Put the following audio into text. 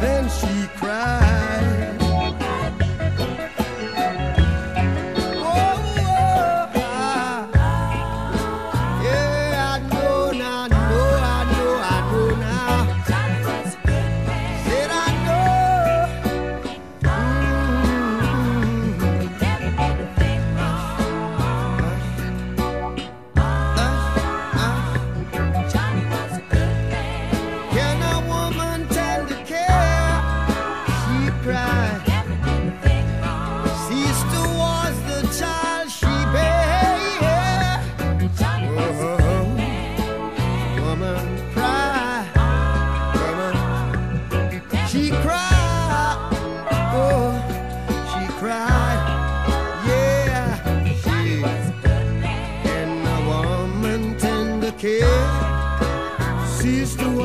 then she cried. que se estou